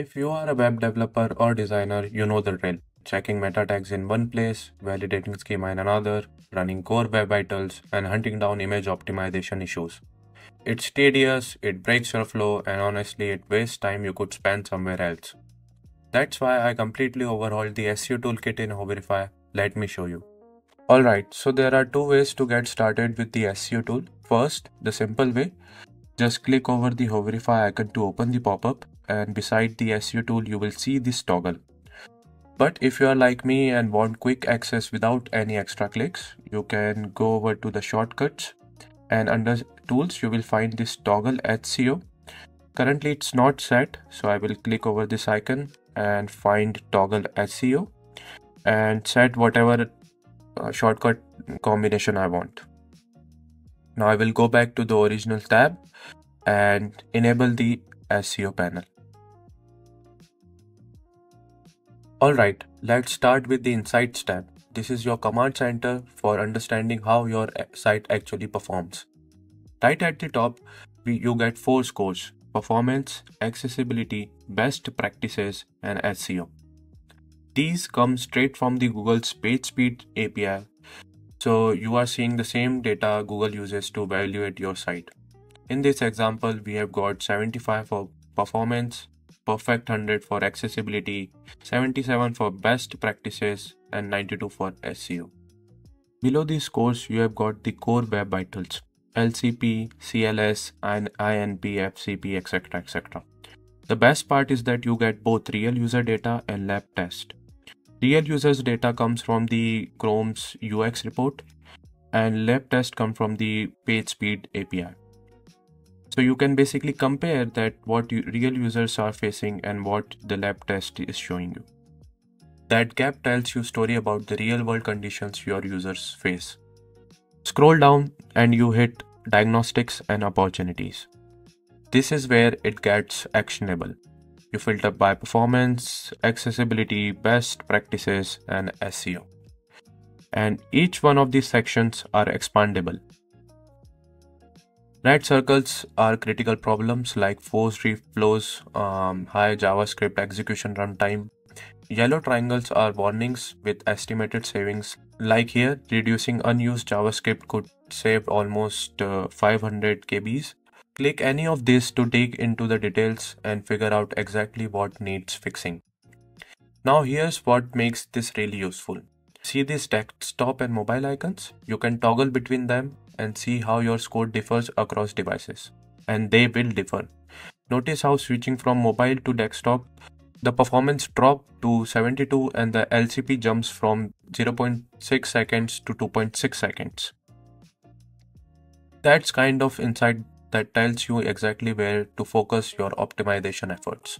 If you are a web developer or designer, you know the drill. Checking meta tags in one place, validating schema in another, running core web vitals, and hunting down image optimization issues. It's tedious, it breaks your flow, and honestly, it wastes time you could spend somewhere else. That's why I completely overhauled the SEO toolkit in Hoverify. Let me show you. Alright, so there are two ways to get started with the SEO tool. First, the simple way. Just click over the Hoverify icon to open the pop-up and beside the SEO tool you will see this toggle. But if you are like me and want quick access without any extra clicks, you can go over to the shortcuts and under tools you will find this toggle SEO. Currently it's not set so I will click over this icon and find toggle SEO and set whatever uh, shortcut combination I want. Now I will go back to the original tab and enable the SEO panel. Alright, let's start with the Insights tab. This is your command center for understanding how your site actually performs. Right at the top, you get four scores performance, accessibility, best practices, and SEO. These come straight from the Google's PageSpeed API, so you are seeing the same data Google uses to evaluate your site. In this example, we have got 75 for performance, perfect 100 for accessibility, 77 for best practices, and 92 for SEO. Below these scores, you have got the core web vitals LCP, CLS, and INP, FCP, etc. etc. The best part is that you get both real user data and lab test. Real users data comes from the Chrome's UX report and lab test come from the PageSpeed API. So you can basically compare that what real users are facing and what the lab test is showing you. That gap tells you story about the real world conditions your users face. Scroll down and you hit diagnostics and opportunities. This is where it gets actionable. You filter by performance, accessibility, best practices, and SEO. And each one of these sections are expandable. Red circles are critical problems like forced reflows, um, high JavaScript execution runtime. Yellow triangles are warnings with estimated savings. Like here, reducing unused JavaScript could save almost uh, 500 KBs. Click any of these to dig into the details and figure out exactly what needs fixing. Now here's what makes this really useful. See these desktop and mobile icons? You can toggle between them and see how your score differs across devices. And they will differ. Notice how switching from mobile to desktop, the performance drops to 72 and the LCP jumps from 0.6 seconds to 2.6 seconds. That's kind of insight that tells you exactly where to focus your optimization efforts.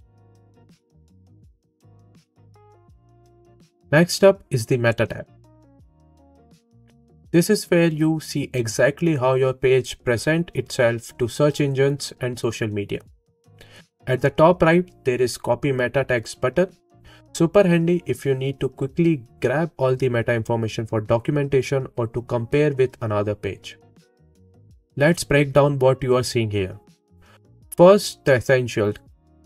Next up is the Meta tab. This is where you see exactly how your page present itself to search engines and social media. At the top right, there is copy meta tags button. Super handy if you need to quickly grab all the meta information for documentation or to compare with another page. Let's break down what you are seeing here. First, the essential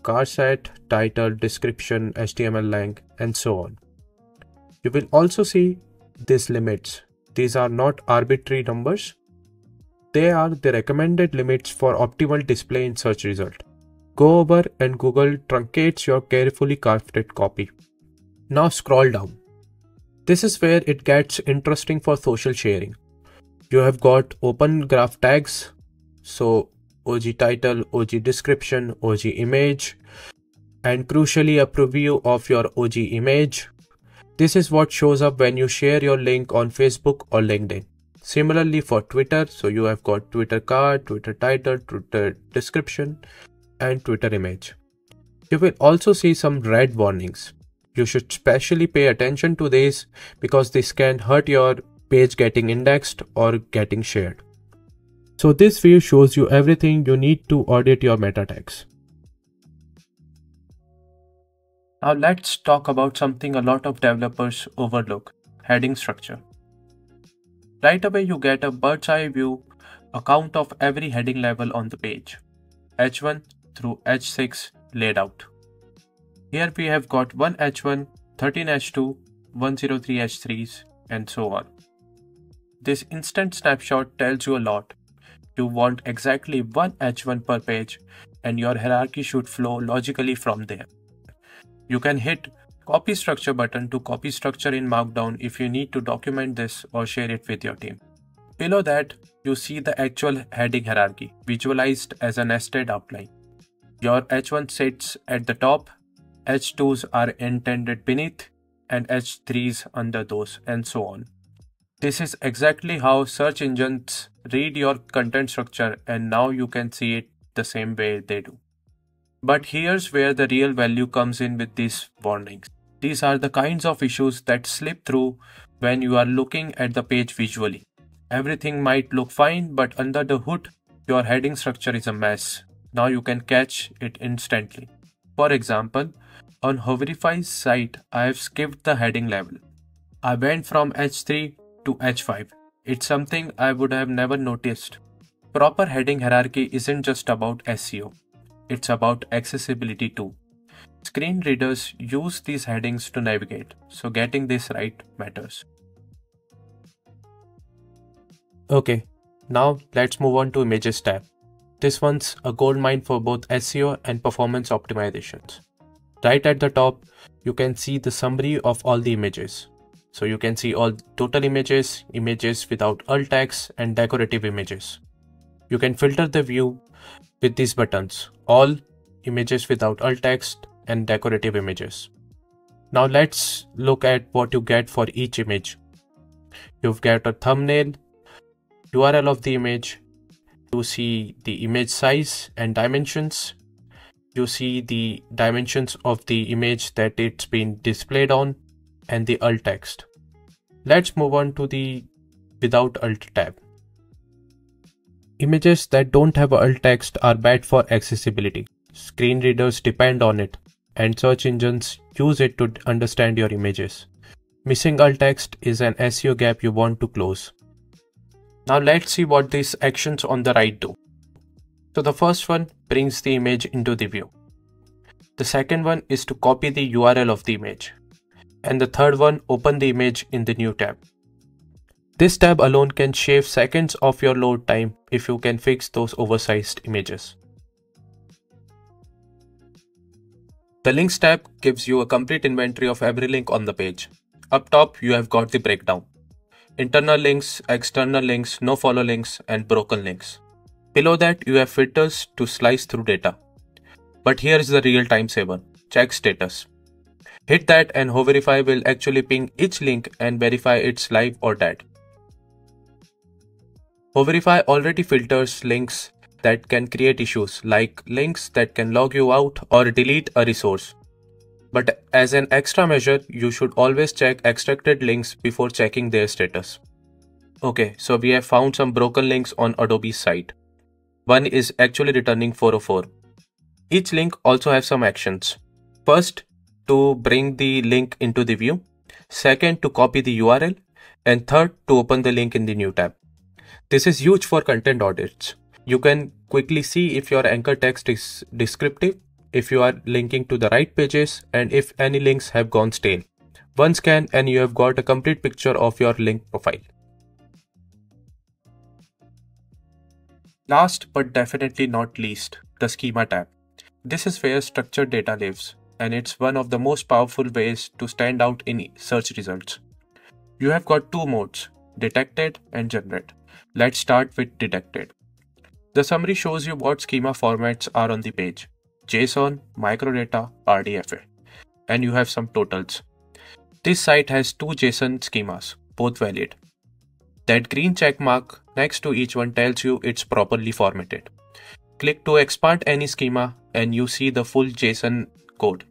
charset, title, description, HTML link, and so on. You will also see these limits these are not arbitrary numbers. They are the recommended limits for optimal display in search result. Go over and Google truncates your carefully crafted copy. Now scroll down. This is where it gets interesting for social sharing. You have got open graph tags, so OG title, OG description, OG image, and crucially a preview of your OG image, this is what shows up when you share your link on Facebook or LinkedIn. Similarly for Twitter, so you have got Twitter card, Twitter title, Twitter description, and Twitter image. You will also see some red warnings. You should specially pay attention to these because this can hurt your page getting indexed or getting shared. So this view shows you everything you need to audit your meta tags. Now let's talk about something a lot of developers overlook, heading structure. Right away you get a bird's eye view account of every heading level on the page, H1 through H6 laid out. Here we have got 1H1, 13H2, 103H3s, and so on. This instant snapshot tells you a lot. You want exactly one H1 per page, and your hierarchy should flow logically from there. You can hit copy structure button to copy structure in Markdown if you need to document this or share it with your team. Below that, you see the actual heading hierarchy, visualized as a nested outline. Your H1 sits at the top, H2s are intended beneath, and H3s under those, and so on. This is exactly how search engines read your content structure and now you can see it the same way they do. But here's where the real value comes in with these warnings. These are the kinds of issues that slip through when you are looking at the page visually. Everything might look fine, but under the hood, your heading structure is a mess. Now you can catch it instantly. For example, on Hoverify's site, I have skipped the heading level. I went from H3 to H5. It's something I would have never noticed. Proper heading hierarchy isn't just about SEO, it's about accessibility too. Screen readers use these headings to navigate, so getting this right matters. Okay, now let's move on to Images tab. This one's a goldmine for both SEO and performance optimizations. Right at the top, you can see the summary of all the images. So you can see all total images, images without alt tags and decorative images. You can filter the view with these buttons, all images without alt text and decorative images. Now let's look at what you get for each image. You've got a thumbnail, URL of the image, you see the image size and dimensions, you see the dimensions of the image that it's been displayed on, and the alt text. Let's move on to the without alt tab. Images that don't have alt text are bad for accessibility. Screen readers depend on it, and search engines use it to understand your images. Missing alt text is an SEO gap you want to close. Now let's see what these actions on the right do. So the first one brings the image into the view. The second one is to copy the URL of the image and the third one open the image in the new tab. This tab alone can shave seconds of your load time if you can fix those oversized images. The links tab gives you a complete inventory of every link on the page. Up top you have got the breakdown. Internal links, external links, no follow links and broken links. Below that you have filters to slice through data. But here is the real time saver. Check status. Hit that and Hoverify will actually ping each link and verify it's live or dead. Hoverify already filters links that can create issues like links that can log you out or delete a resource. But as an extra measure, you should always check extracted links before checking their status. Okay, so we have found some broken links on Adobe's site. One is actually returning 404. Each link also has some actions. First, to bring the link into the view, second to copy the URL, and third to open the link in the new tab. This is huge for content audits. You can quickly see if your anchor text is descriptive, if you are linking to the right pages, and if any links have gone stale. One scan and you have got a complete picture of your link profile. Last but definitely not least, the schema tab. This is where structured data lives and it's one of the most powerful ways to stand out in search results. You have got two modes, detected and generate. Let's start with detected. The summary shows you what schema formats are on the page JSON, microdata, RDFA, and you have some totals. This site has two JSON schemas, both valid. That green check mark next to each one tells you it's properly formatted. Click to expand any schema and you see the full JSON code.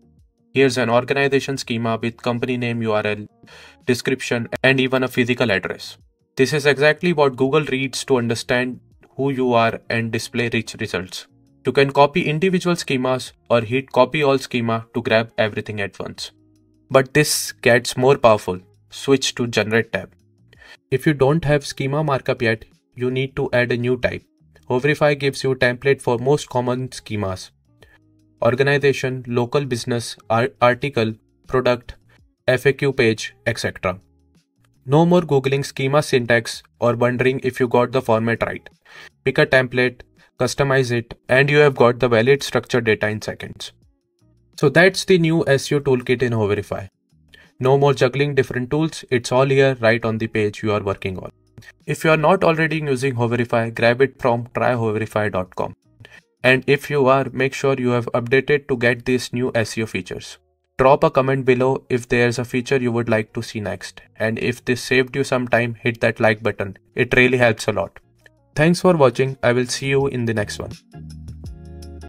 Here's an organization schema with company name URL, description, and even a physical address. This is exactly what Google reads to understand who you are and display rich results. You can copy individual schemas or hit copy all schema to grab everything at once. But this gets more powerful. Switch to generate tab. If you don't have schema markup yet, you need to add a new type. Hoverify gives you template for most common schemas. organization, local business, article, product, FAQ page, etc. No more googling schema syntax or wondering if you got the format right. Pick a template, customize it, and you have got the valid structured data in seconds. So that's the new SEO toolkit in Hoverify. No more juggling different tools, it's all here right on the page you are working on. If you are not already using Hoverify, grab it from tryhoverify.com. And if you are, make sure you have updated to get these new SEO features. Drop a comment below if there's a feature you would like to see next. And if this saved you some time, hit that like button. It really helps a lot. Thanks for watching. I will see you in the next one.